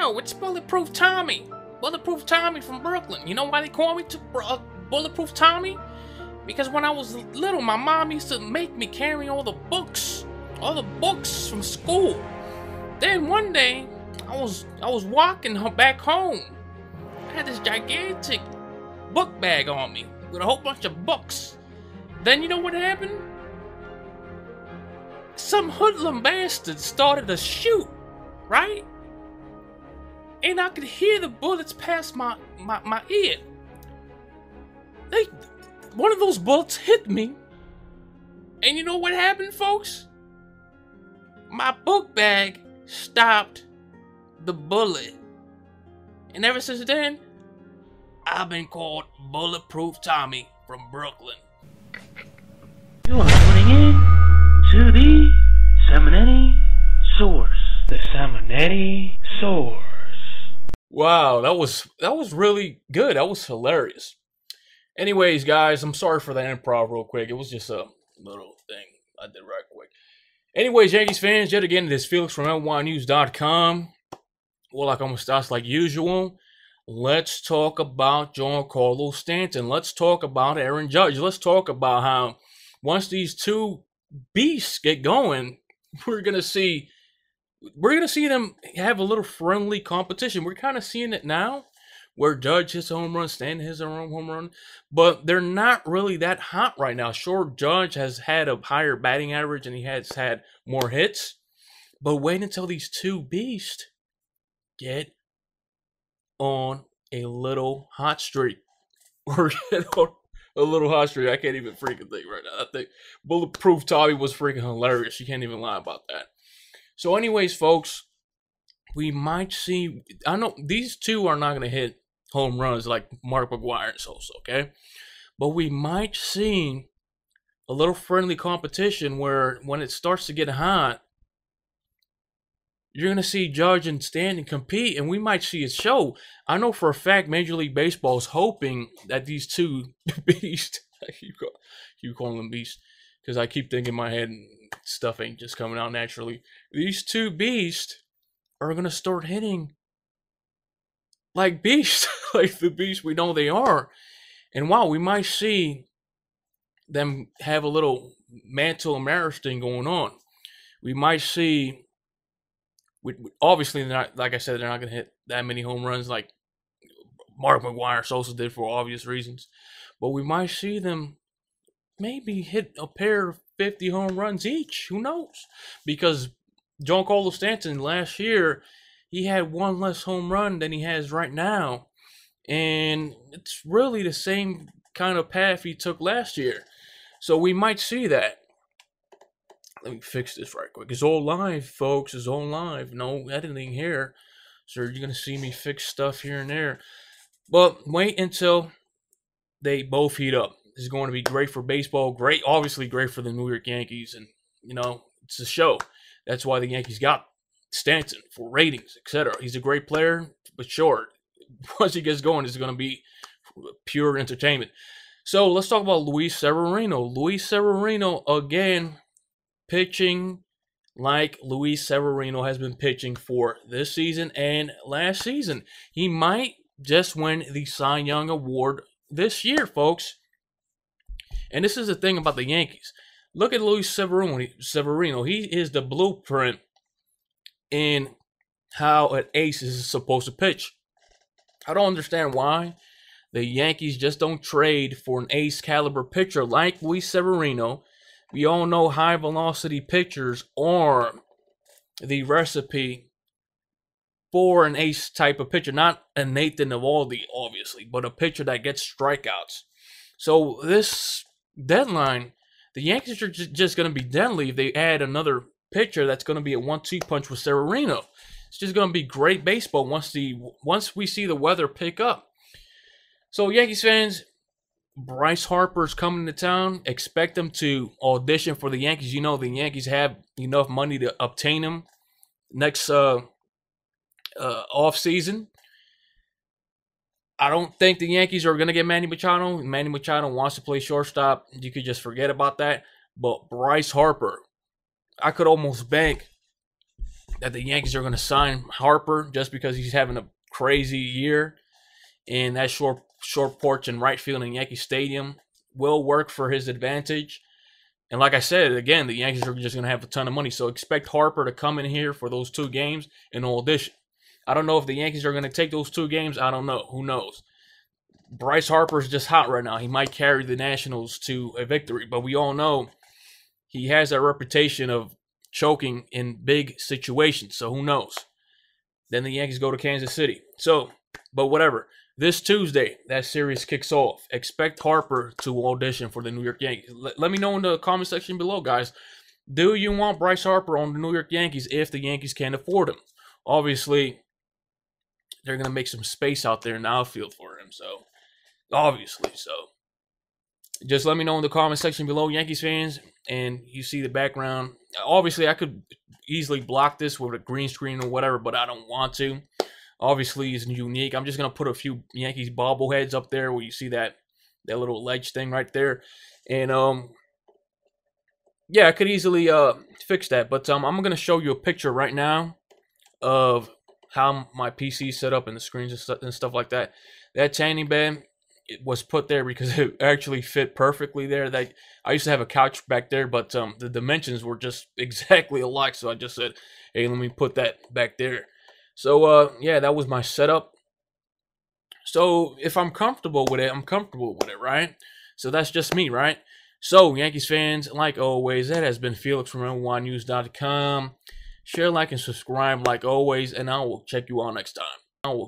yo, it's Bulletproof Tommy. Bulletproof Tommy from Brooklyn. You know why they call me to, uh, Bulletproof Tommy? Because when I was little, my mom used to make me carry all the books, all the books from school. Then one day, I was I was walking back home. I had this gigantic book bag on me with a whole bunch of books. Then you know what happened? Some hoodlum bastard started to shoot, right? And I could hear the bullets pass my, my, my ear. They, one of those bullets hit me. And you know what happened, folks? My book bag stopped the bullet. And ever since then, I've been called Bulletproof Tommy from Brooklyn. You are tuning in to the Simonetti Source. The Simonetti Source. Wow, that was that was really good. That was hilarious. Anyways, guys, I'm sorry for the improv real quick. It was just a little thing I did right quick. Anyways, Yankees fans, yet again, this Felix from NYYNEWS.com. Well, like almost us like usual. Let's talk about Giancarlo Stanton. Let's talk about Aaron Judge. Let's talk about how once these two beasts get going, we're gonna see we're gonna see them have a little friendly competition. We're kind of seeing it now, where Judge hits a home run, Stanton hits a home run, but they're not really that hot right now. Sure, Judge has had a higher batting average and he has had more hits, but wait until these two beasts get on a little hot streak. Or on a little hot streak. I can't even freaking think right now. I think Bulletproof Tommy was freaking hilarious. You can't even lie about that. So, anyways, folks, we might see. I know these two are not going to hit home runs like Mark McGwire and Sosa, okay? But we might see a little friendly competition where when it starts to get hot, you're going to see Judge and Stanton compete, and we might see a show. I know for a fact Major League Baseball is hoping that these two beasts, I keep, call, keep calling them beasts, because I keep thinking in my head stuff ain't just coming out naturally. These two beasts are going to start hitting like beasts, like the beasts we know they are. And wow, we might see them have a little Mantle and Maris thing going on. We might see we, obviously they're not like I said they're not going to hit that many home runs like Mark McGwire Sosa did for obvious reasons, but we might see them maybe hit a pair of 50 home runs each. Who knows? Because Giancarlo Stanton last year he had one less home run than he has right now, and it's really the same kind of path he took last year. So we might see that. Let me fix this right quick. It's all live, folks. It's all live. No editing here. So you're going to see me fix stuff here and there. But wait until they both heat up. Is going to be great for baseball. Great, obviously great for the New York Yankees. And, you know, it's a show. That's why the Yankees got Stanton for ratings, etc. He's a great player, but short. Once he gets going, it's going to be pure entertainment. So let's talk about Luis Severino. Luis Severino, again, pitching like Luis Severino has been pitching for this season and last season. He might just win the Cy Young Award this year, folks. And this is the thing about the Yankees. Look at Luis Severino. Severino. He is the blueprint in how an ace is supposed to pitch. I don't understand why the Yankees just don't trade for an ace caliber pitcher like Luis Severino we all know high velocity pitchers are the recipe for an ace type of pitcher. Not a Nathan Eovaldi, obviously, but a pitcher that gets strikeouts. So this deadline, the Yankees are just going to be deadly if they add another pitcher that's going to be a one-two punch with Severino. It's just going to be great baseball once the once we see the weather pick up. So Yankees fans, Bryce Harper's coming to town. Expect him to audition for the Yankees. You know the Yankees have enough money to obtain him next uh, uh, off season. I don't think the Yankees are going to get Manny Machado. Manny Machado wants to play shortstop. You could just forget about that. But Bryce Harper, I could almost bank that the Yankees are going to sign Harper just because he's having a crazy year, and that short short porch and right field in Yankee Stadium will work for his advantage. And like I said, again, the Yankees are just going to have a ton of money. So expect Harper to come in here for those two games and audition. I don't know if the Yankees are going to take those two games. I don't know. Who knows? Bryce Harper is just hot right now. He might carry the Nationals to a victory, but we all know he has that reputation of choking in big situations. So who knows? Then the Yankees go to Kansas City. So, but whatever. This Tuesday, that series kicks off. Expect Harper to audition for the New York Yankees. Let, let me know in the comment section below, guys. Do you want Bryce Harper on the New York Yankees if the Yankees can afford him? Obviously, they're going to make some space out there in the outfield for him. So, obviously, so just let me know in the comment section below, Yankees fans, and you see the background. Obviously, I could easily block this with a green screen or whatever, but I don't want to. Obviously, it's unique. I'm just gonna put a few Yankees bobbleheads up there where you see that that little ledge thing right there, and um, yeah, I could easily uh fix that. But um, I'm gonna show you a picture right now of how my PC set up and the screens and stuff, and stuff like that. That tanning bed it was put there because it actually fit perfectly there. That I used to have a couch back there, but um, the dimensions were just exactly alike. So I just said, "Hey, let me put that back there." So uh, yeah, that was my setup. So if I'm comfortable with it, I'm comfortable with it, right? So that's just me, right? So Yankees fans, like always, that has been Felix from NYYNEWS.com. Share, like, and subscribe like always, and I will check you all next time. I will